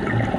you